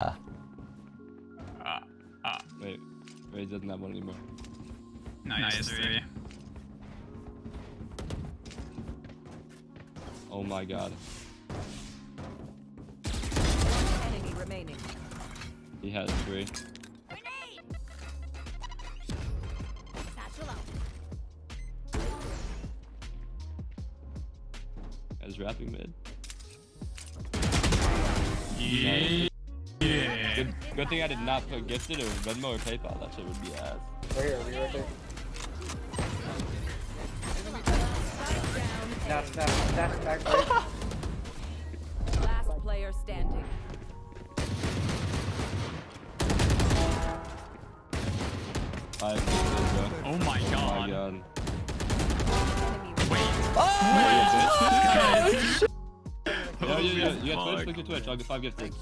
Ah, ah. Wait, wait, he doesn't have one anymore. Nice, three. Oh my god. One Enemy remaining. He has three. Satchel out. As rapping mid. Yeah. Yeah. Good, good thing I did not put gifted or Venmo or PayPal. That shit would be ass. Right here, right right there. Snap, snap, snap, back, right. Last player standing. Five gifted, bro. Oh my god. Oh god. my god. Enemy Wait. Yeah, yeah, yeah. You Holy got Twitch, fuck. look at Twitch. I'll get five gifted.